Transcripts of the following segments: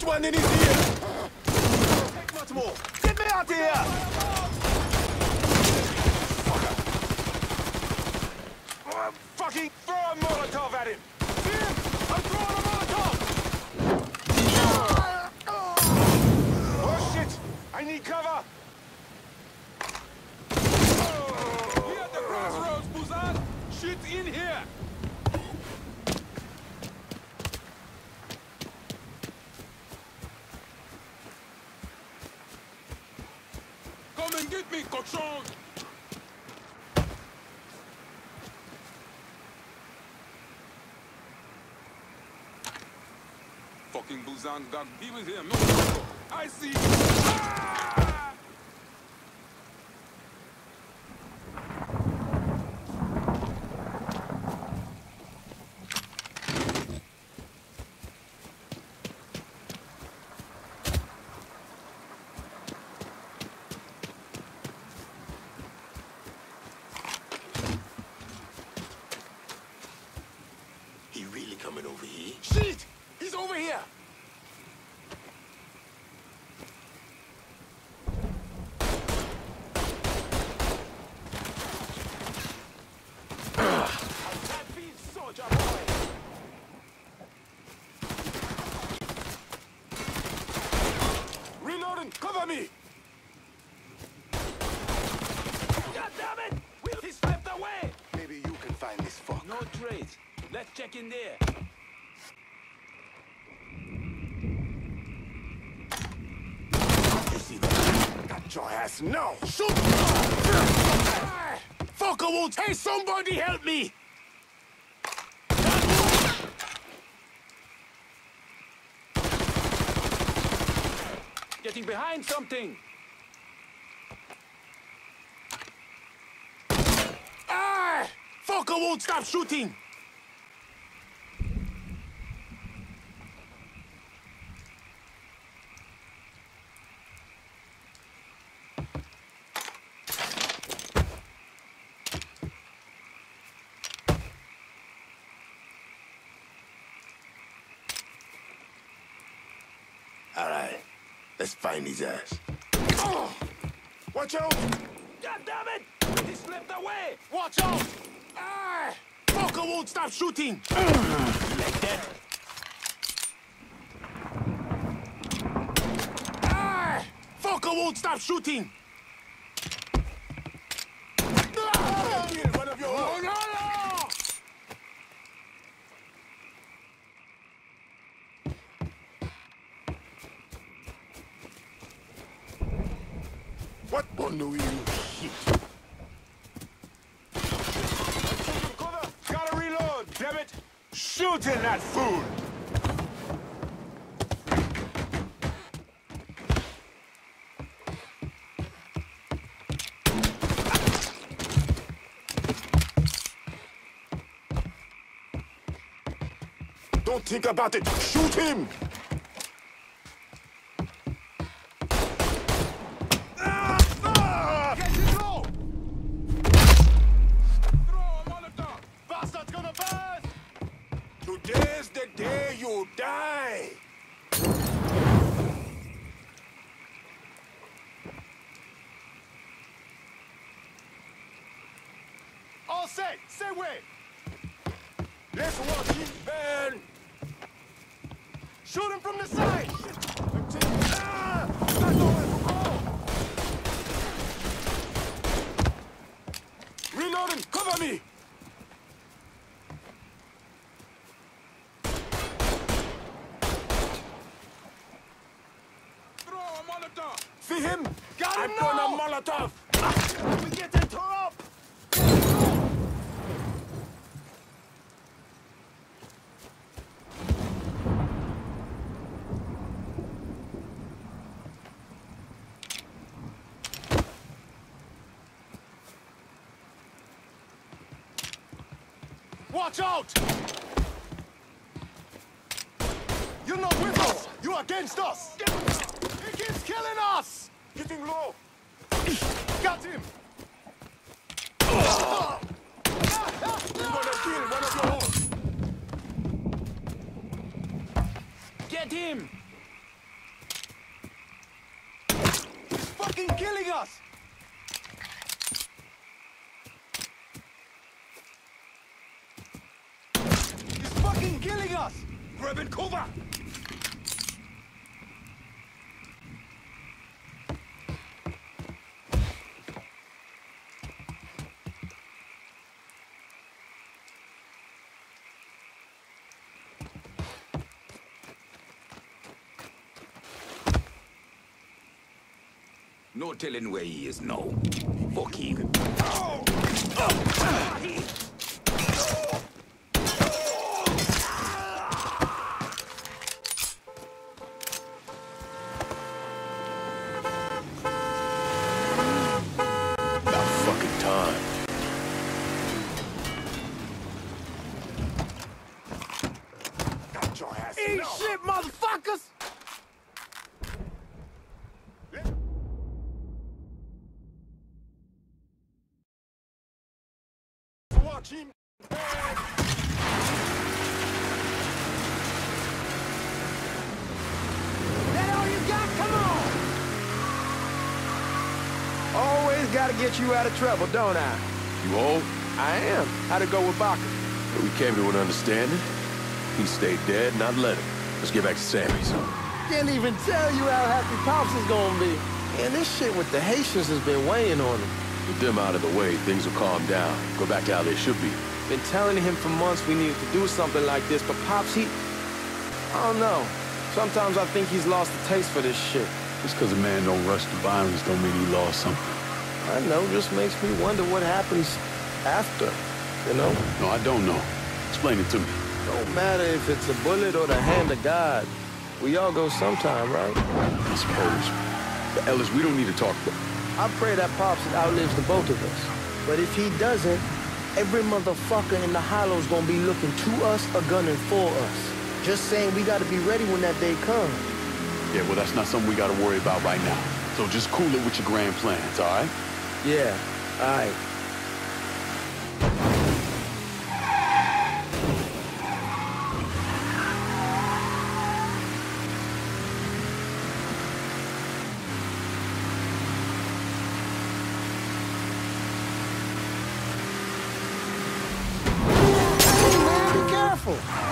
Which one in his ear? Take much more. Get me out of here! Oh, fucking throw a Molotov at him! See him? I'm throwing a Molotov! Oh shit! I need cover! Here at the crossroads, Busan! Shit's in here! Come and Fucking Busan got be with him. No, I see. Ah! He really coming over here? Shit! He's over here! Attack these soldier boy! Reloading! Cover me! God damn it! Will he slipped away? Maybe you can find this trace. Let's check in there. You see that? Got your ass now. Shoot! Fucker won't. Hey, somebody help me! Getting behind something. Ah! Fucker won't stop shooting! All right, let's find his ass. Oh! Watch out! God damn it! He slipped away! Watch out! Ah! Fucker won't stop shooting! like that. Ah! Won't stop shooting! Ah! Kill one of your No, own. no, no! What? Oh, no, you shit. Taking cover. Gotta reload, damn it! Shoot in that fool! Don't think about it. Shoot him! Ah! Get it low! Throw a Molotov! Bastard's gonna burst! Today's the day you die! Stay way! Let's watch him burn! Shoot him from the side! Ah! Not nowhere to go! Reloading! Cover me! Throw a Molotov! See him? Got him I'm now! gonna Molotov! We get it Watch out! You're not with us! You're against us! He keeps killing us! Getting low! Got him! Get him! He's fucking killing us! Him! Grabbing cover! No telling where he is now. Fuck him. About oh! oh, fucking time. Got your ass Eat no. shit, motherfuckers! Watch him. That all you got? Come on! Always gotta get you out of trouble, don't I? You old? I am. How'd it go with Baka? We came to an understanding. He stayed dead, not let him. Let's get back to Sammy's. Can't even tell you how happy Pops is gonna be. And this shit with the Haitians has been weighing on him. With them out of the way, things will calm down. Go back to how they should be. Been telling him for months we needed to do something like this, but Pops, he... I don't know. Sometimes I think he's lost the taste for this shit. Just because a man don't rush to violence don't mean he lost something. I know, just makes me wonder what happens after, you know? No, I don't know. Explain it to me. Don't matter if it's a bullet or the hand of God. We all go sometime, right? I suppose. But Ellis, we don't need to talk about... I pray that Pops outlives the both of us. But if he doesn't, every motherfucker in the hollow's gonna be looking to us or gunning for us. Just saying we gotta be ready when that day comes. Yeah, well, that's not something we got to worry about right now. So just cool it with your grand plans, all right? Yeah, alright. Hey be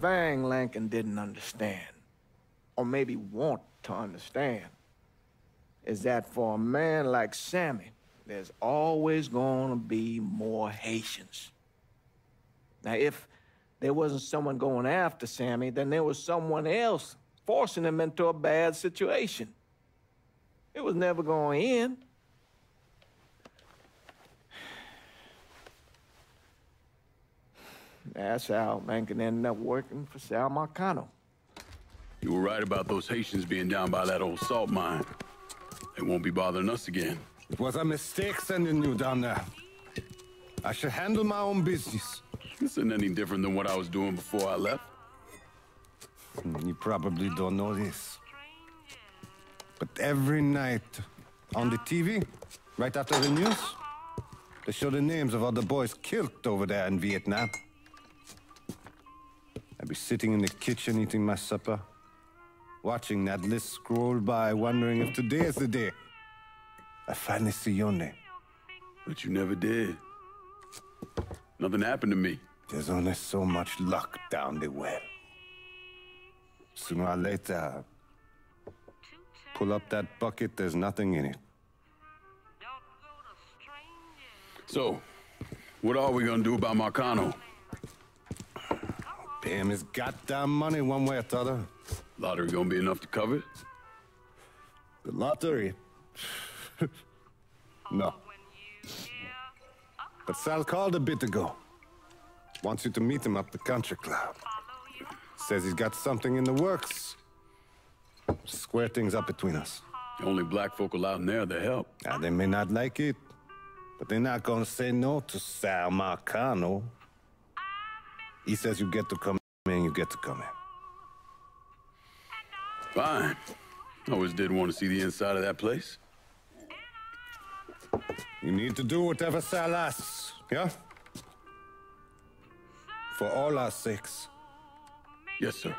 The Lincoln didn't understand, or maybe want to understand, is that for a man like Sammy, there's always gonna be more Haitians. Now, if there wasn't someone going after Sammy, then there was someone else forcing him into a bad situation. It was never going to end. That's how Lincoln ended up working for Sal Marcano. You were right about those Haitians being down by that old salt mine. They won't be bothering us again. It was a mistake sending you down there. I should handle my own business. This isn't any different than what I was doing before I left. Hmm, You probably don't know this. But every night on the TV, right after the news, they show the names of all the boys killed over there in Vietnam. I'd be sitting in the kitchen eating my supper, watching that list scroll by, wondering if today is the day. I finally see your name. But you never did. Nothing happened to me. There's only so much luck down the well. Sooner or later, pull up that bucket, there's nothing in it. So, what are we gonna do about Marcano? Pay him his goddamn money one way or the other. Lottery gonna be enough to cover it? The lottery? no. But Sal called a bit ago. Wants you to meet him up the country club. Says he's got something in the works. Square things up between us. The only black folk allowed in there to help. Now, they may not like it, But they're not gonna say no to Sal Marcano. He says you get to come in, you get to come in. Fine. Always did want to see the inside of that place. You need to do whatever Sal asks, yeah? For all our sakes. Yes, sir.